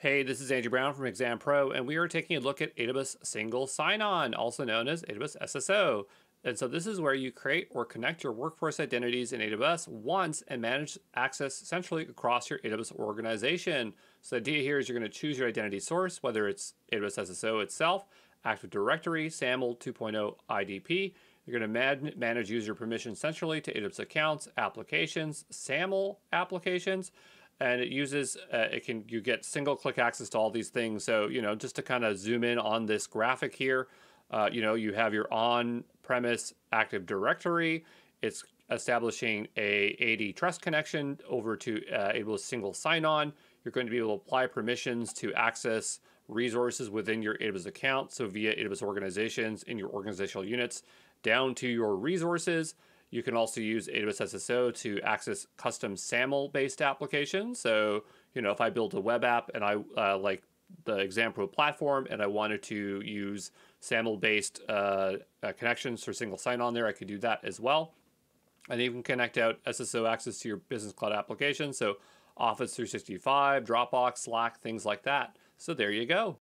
Hey, this is Andrew Brown from Exam Pro, and we are taking a look at AWS Single Sign-On, also known as AWS SSO. And so this is where you create or connect your workforce identities in AWS once and manage access centrally across your AWS organization. So the idea here is you're going to choose your identity source, whether it's AWS SSO itself, Active Directory, SAML 2.0 IDP. You're going to man manage user permissions centrally to AWS accounts, applications, SAML applications and it uses uh, it can you get single click access to all these things. So you know just to kind of zoom in on this graphic here uh, you know you have your on premise active directory. It's establishing a AD trust connection over to uh, able single sign on. You're going to be able to apply permissions to access resources within your AWS account so via AWS organizations in your organizational units down to your resources you can also use AWS SSO to access custom SAML based applications. So, you know, if I build a web app and I uh, like the Exam Pro platform and I wanted to use SAML based uh, uh, connections for single sign on there, I could do that as well. And you can connect out SSO access to your business cloud application. So, Office 365, Dropbox, Slack, things like that. So, there you go.